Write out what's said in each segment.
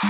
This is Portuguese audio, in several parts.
Já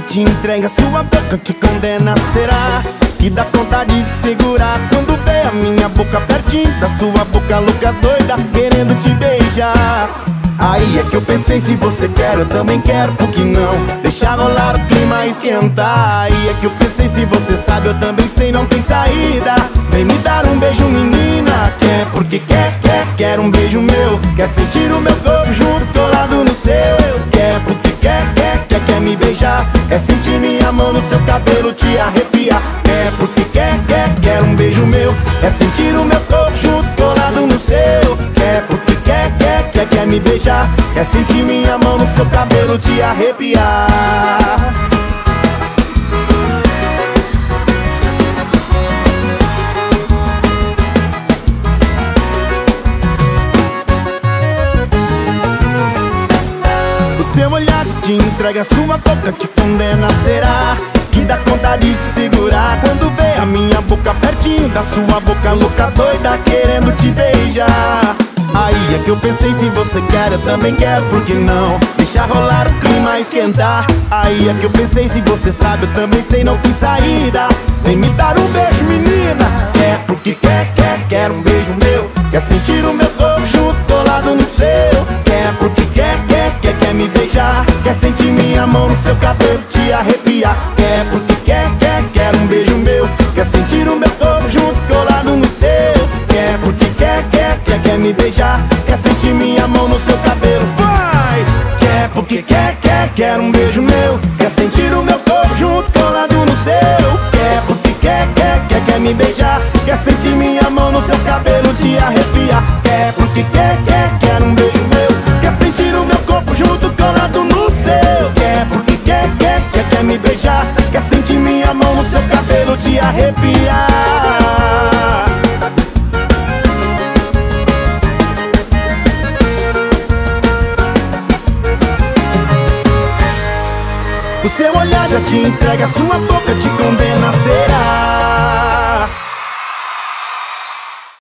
te entrega, sua boca te condena. Será que dá conta de segurar? Quando vê a minha boca pertinho da sua boca louca doida Querendo te beijar Aí é que eu pensei, se você quer, eu também quero, por que não? Deixar rolar o clima esquentar Aí é que eu pensei, se você sabe, eu também sei, não tem saída. Vem me dar um beijo, menina. Quer porque quer, quer, quer um beijo meu. Quer sentir o meu corpo junto, colado no seu Eu. Quer porque quer, quer, quer, quer me beijar. Quer sentir minha mão no seu cabelo, te arrepiar Quer porque quer, quer, quer um beijo meu. Quer sentir o meu corpo junto, colado no seu. Quer porque quer, quer, quer, me beijar. Quer sentir minha mão no seu cabelo, te arrepiar. O seu olhar te entrega, sua boca te condena Será? Que dá conta de se segurar Quando vê a minha boca pertinho da sua boca louca doida Querendo te beijar Aí é que eu pensei, se você quer, eu também quero, por que não? Deixar rolar o clima esquentar. Aí é que eu pensei, se você sabe, eu também sei, não tem saída. Vem me dar um beijo, menina. Quer porque quer, quer, quer um beijo meu. Quer sentir o meu corpo junto, colado no seu. Quer porque quer, quer, quer, quer me beijar. Quer sentir minha mão no seu cabelo, te arrepiar. Quer porque quer, me beijar Quer sentir minha mão no seu cabelo, vai! Quer porque quer, quer, quer um beijo meu Quer sentir o meu corpo junto, colado no seu. Quer porque quer, quer, quer, quer me beijar Quer sentir minha mão no seu cabelo, te arrepiar. Quer porque quer, quer, quer um beijo meu Quer sentir o meu corpo junto, colado no seu. Quer porque quer, quer, quer, quer me beijar Quer sentir minha mão no seu cabelo, te arrepiar O seu olhar já te entrega, sua boca te condena, será?